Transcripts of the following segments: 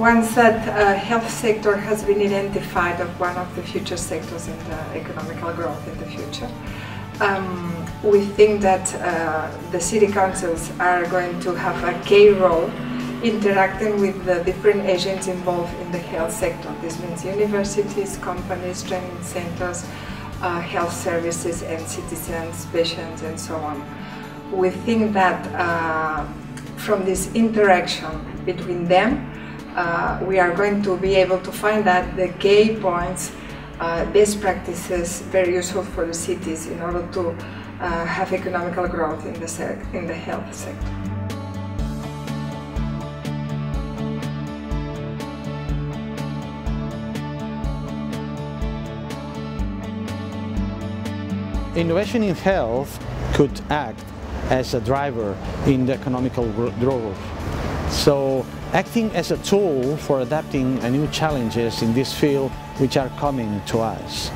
Once that uh, health sector has been identified as one of the future sectors in the economical growth in the future, um, we think that uh, the city councils are going to have a key role interacting with the different agents involved in the health sector. This means universities, companies, training centers, uh, health services and citizens, patients and so on. We think that uh, from this interaction between them, uh, we are going to be able to find out the key points, uh, best practices very useful for the cities in order to uh, have economical growth in the, in the health sector. Innovation in health could act as a driver in the economical growth. So acting as a tool for adapting a new challenges in this field which are coming to us.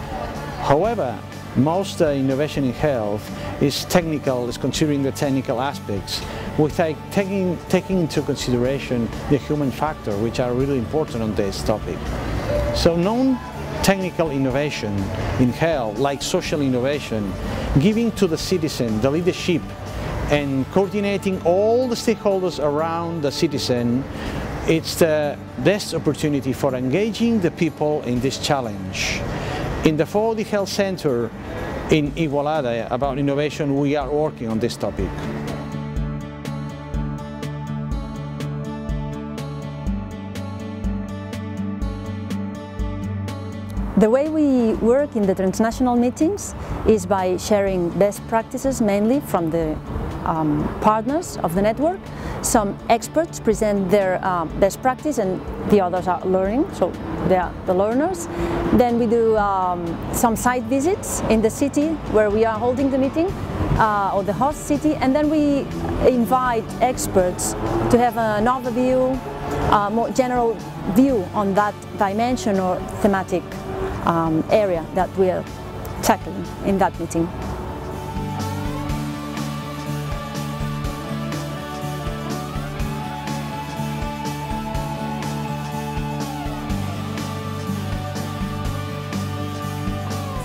However, most uh, innovation in health is technical, is considering the technical aspects, without taking, taking into consideration the human factor, which are really important on this topic. So non-technical innovation in health, like social innovation, giving to the citizen the leadership and coordinating all the stakeholders around the citizen, it's the best opportunity for engaging the people in this challenge. In the 4D Health Center in Igualada about innovation, we are working on this topic. The way we work in the transnational meetings is by sharing best practices mainly from the um, partners of the network. Some experts present their uh, best practice and the others are learning, so they are the learners. Then we do um, some site visits in the city where we are holding the meeting uh, or the host city and then we invite experts to have an overview, a more general view on that dimension or thematic um, area that we are tackling in that meeting.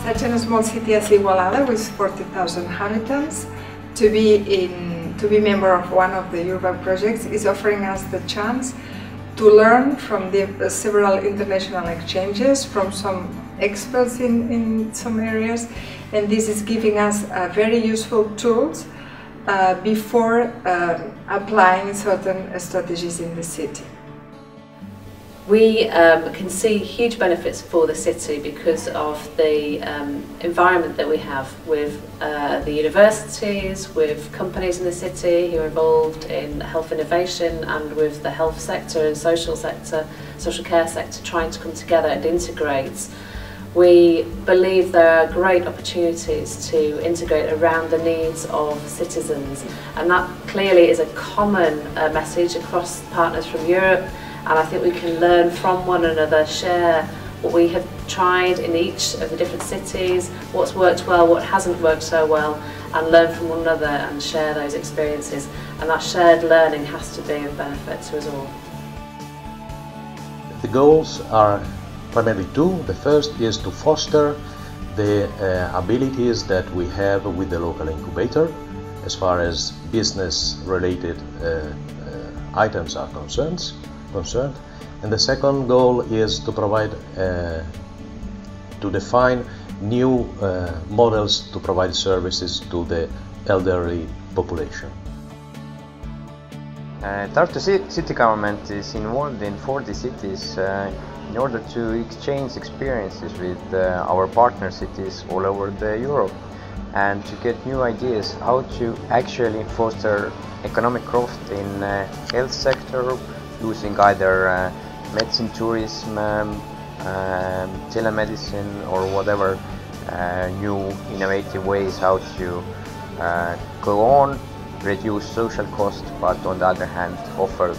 Such a small city as Igualada with 40,000 inhabitants to be in to be member of one of the urban projects is offering us the chance to learn from the uh, several international exchanges from some experts in, in some areas and this is giving us uh, very useful tools uh, before uh, applying certain strategies in the city. We um, can see huge benefits for the city because of the um, environment that we have with uh, the universities, with companies in the city who are involved in health innovation and with the health sector and social sector, social care sector trying to come together and integrate. We believe there are great opportunities to integrate around the needs of citizens and that clearly is a common uh, message across partners from Europe and I think we can learn from one another, share what we have tried in each of the different cities, what's worked well, what hasn't worked so well, and learn from one another and share those experiences. And that shared learning has to be of benefit to us all. The goals are primarily two. The first is to foster the uh, abilities that we have with the local incubator as far as business related uh, uh, items are concerned concerned. And the second goal is to provide, uh, to define new uh, models to provide services to the elderly population. Uh, Tartu city government is involved in 4D Cities uh, in order to exchange experiences with uh, our partner cities all over the Europe and to get new ideas how to actually foster economic growth in uh, health sector, using either uh, medicine tourism, um, um, telemedicine or whatever uh, new innovative ways how to uh, go on, reduce social cost, but on the other hand offer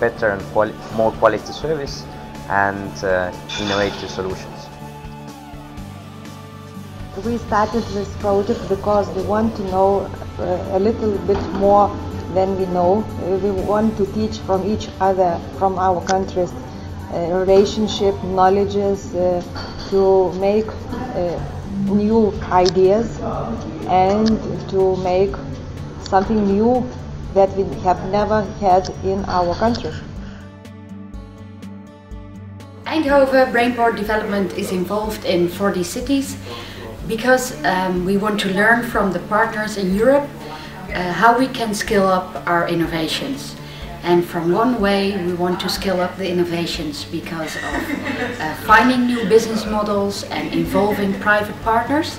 better and quali more quality service and uh, innovative solutions. We started this project because we want to know uh, a little bit more than we know. We want to teach from each other, from our countries, uh, relationship, knowledges, uh, to make uh, new ideas and to make something new that we have never had in our country. Eindhoven Brainport Development is involved in 4D Cities because um, we want to learn from the partners in Europe uh, how we can scale up our innovations. And from one way we want to scale up the innovations because of uh, finding new business models and involving private partners.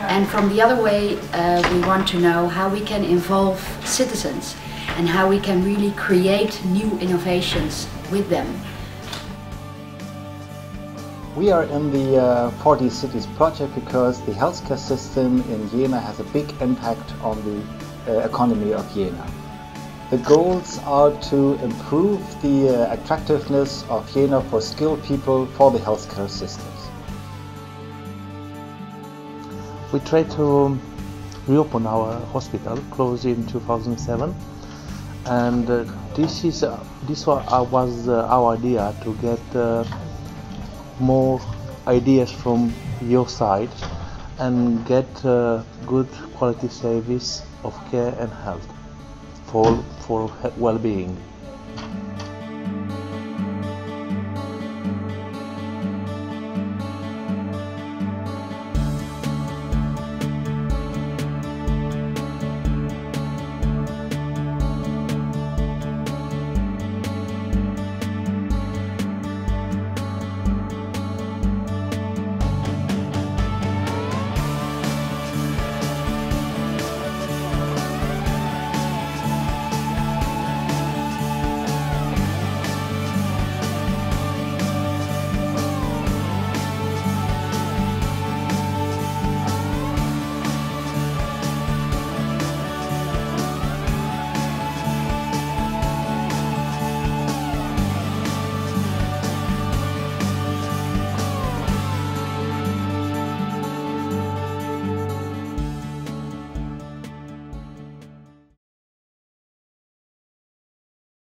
And from the other way uh, we want to know how we can involve citizens and how we can really create new innovations with them. We are in the uh, 4D Cities project because the healthcare system in Jena has a big impact on the economy of Jena. The goals are to improve the uh, attractiveness of Jena for skilled people for the healthcare systems. We tried to reopen our hospital closed in 2007 and uh, this is uh, this was, uh, was our idea to get more ideas from your side and get uh, good quality service of care and health for, for well-being.